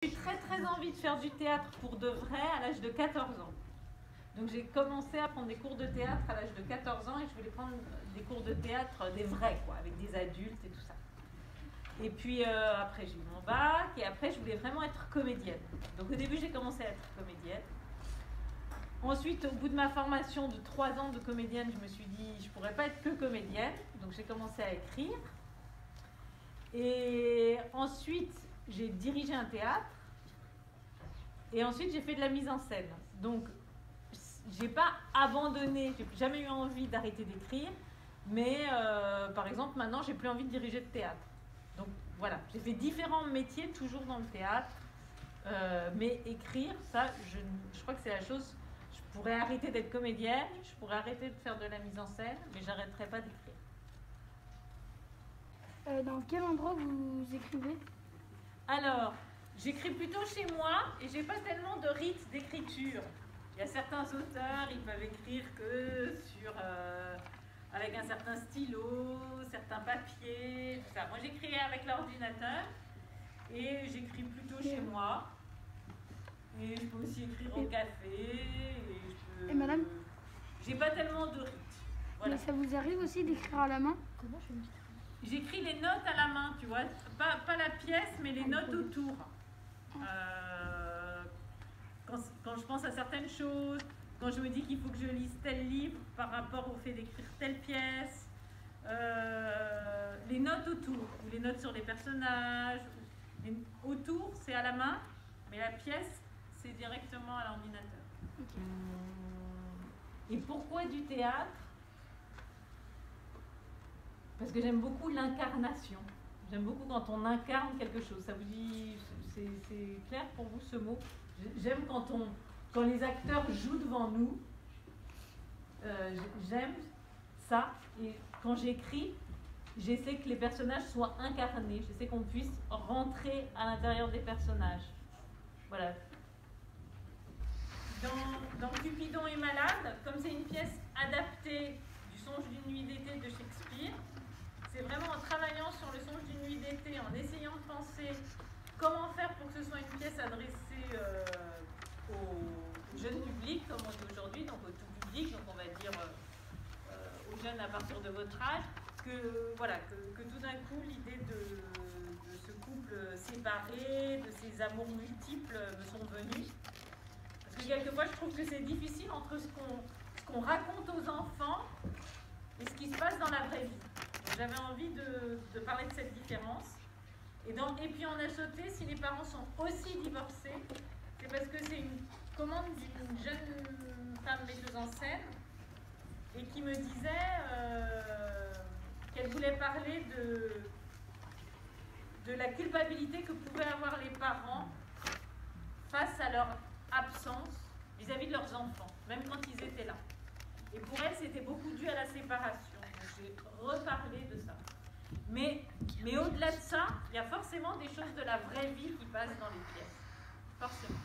J'ai très très envie de faire du théâtre pour de vrai à l'âge de 14 ans. Donc j'ai commencé à prendre des cours de théâtre à l'âge de 14 ans et je voulais prendre des cours de théâtre des vrais, quoi, avec des adultes et tout ça. Et puis euh, après j'ai eu mon bac et après je voulais vraiment être comédienne. Donc au début j'ai commencé à être comédienne. Ensuite, au bout de ma formation de 3 ans de comédienne, je me suis dit je pourrais pas être que comédienne. Donc j'ai commencé à écrire. Et ensuite, j'ai dirigé un théâtre. Et ensuite, j'ai fait de la mise en scène. Donc, j'ai pas abandonné, j'ai jamais eu envie d'arrêter d'écrire. Mais euh, par exemple, maintenant, j'ai plus envie de diriger de théâtre. Donc voilà, j'ai fait différents métiers toujours dans le théâtre. Euh, mais écrire, ça, je, crois que c'est la chose. Je pourrais arrêter d'être comédienne, je pourrais arrêter de faire de la mise en scène, mais j'arrêterai pas d'écrire. Euh, dans quel endroit vous écrivez? Alors, j'écris plutôt chez moi et j'ai pas tellement de rites d'écriture. Il y a certains auteurs, ils peuvent écrire que sur euh, avec un certain stylo, certains papiers, tout ça. Moi, j'écris avec l'ordinateur et j'écris plutôt chez moi. Et je peux aussi écrire au café. Et, je peux... Et madame? J'ai pas tellement de rites. Voilà. Mais ça vous arrive aussi d'écrire à la main? J'écris les notes à la main, tu vois. Pas, pas la pièce, mais les notes autour. Euh, quand, quand je pense à certaines choses, quand je me dis qu'il faut que je lise tel livre par rapport au fait d'écrire telle pièce, euh, les notes autour, ou les notes sur les personnages. Les- autour, c'est à la main, mais la pièce, c'est directement à l'ordinateur. Et pourquoi du théâtre? Parce que j'aime beaucoup l'incarnation. J'aime beaucoup quand on incarne quelque chose. Ça vous dit, c'est clair pour vous ce mot? J'aime quand quand les acteurs jouent devant nous. Euh, j'aime ça. Et quand j'écris, j'essaie que les personnages soient incarnés. J'essaie qu'on puisse rentrer à l'intérieur des personnages. Voilà. Dans, dans Cupidon est malade, comme c'est une pièce adaptée du songe d'une nuit d'été de Shakespeare, c'est vraiment en travaillant sur le songe d'une nuit d'été, en essayant de penser comment faire pour que ce soit une pièce adressée euh, au jeune public, comme on dit aujourd'hui, donc au tout public, donc on va dire euh, euh, aux jeunes à partir de votre âge, que, voilà, que, tout d'un coup l'idée de, ce couple séparé, de ces amours multiples me sont venues. Parce que quelquefois je trouve que c'est difficile entre ce qu'on qu'on raconte aux enfants et ce qui se passe dans la vraie vie. Donc, J'avais envie de, parler de cette différence. Et, dans- et puis on a sauté, si les parents sont aussi divorcés, c'est parce que c'est une commande d'une jeune femme metteuse en scène et qui me disait euh, qu'elle voulait parler de la culpabilité que pouvaient avoir les parents face à leur absence vis-à-vis de leurs enfants, même quand ils étaient là. Et pour elle, c'était beaucoup dû à la séparation. Donc j'ai reparlé de ça. Mais, mais au-delà de ça, il y a forcément des choses de la vraie vie qui passent dans les pièces. Forcément.